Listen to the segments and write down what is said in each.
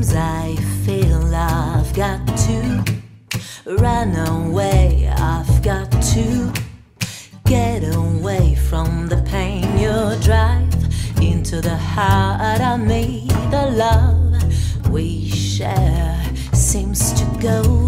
Sometimes I feel I've got to run away, I've got to get away from the pain. You drive into the heart of me, the love we share seems to go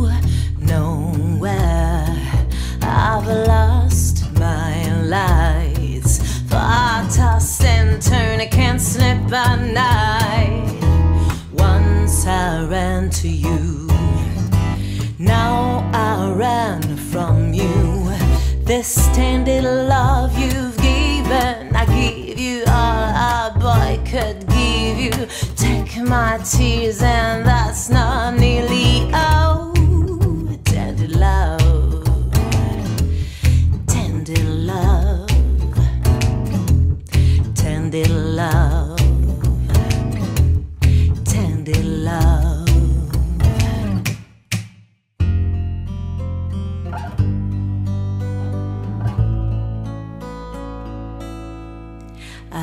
to you, now I ran from you. This tainted love you've given, I give you all a boy could give you. Take my tears, and that's not nearly all.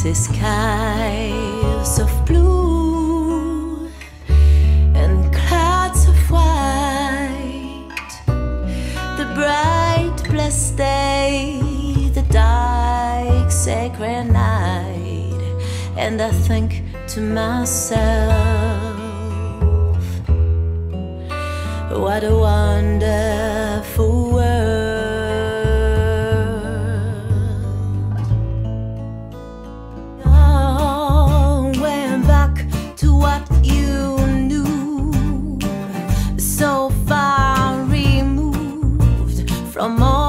See skies of blue and clouds of white. The bright, blessed day, the dark, sacred night. And I think to myself, what a wonderful from all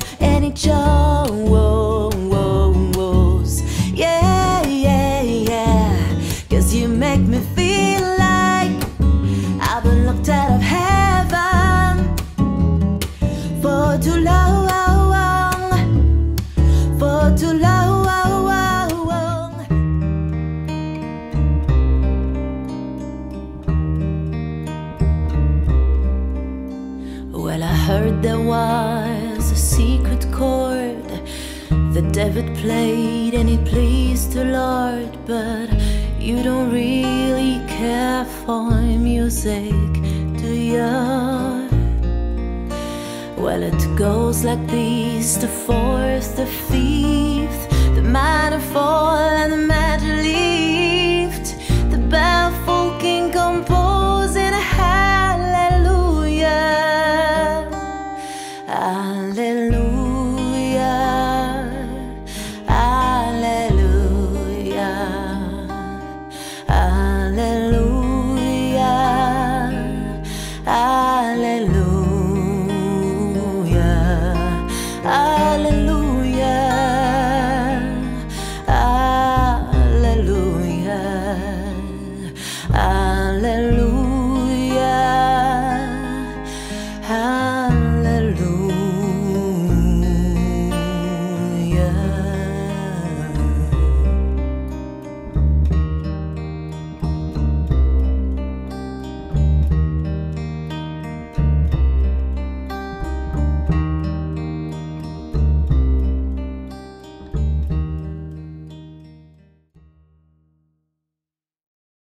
paradise. And. Yeah, yeah, yeah. Cause you make me feel like I've been locked out of heaven for too long. For too long. Well, I that David played and it pleased the Lord, but you don't really care for music, do you? Well, it goes like this the fourth, the fifth, the minor fall, the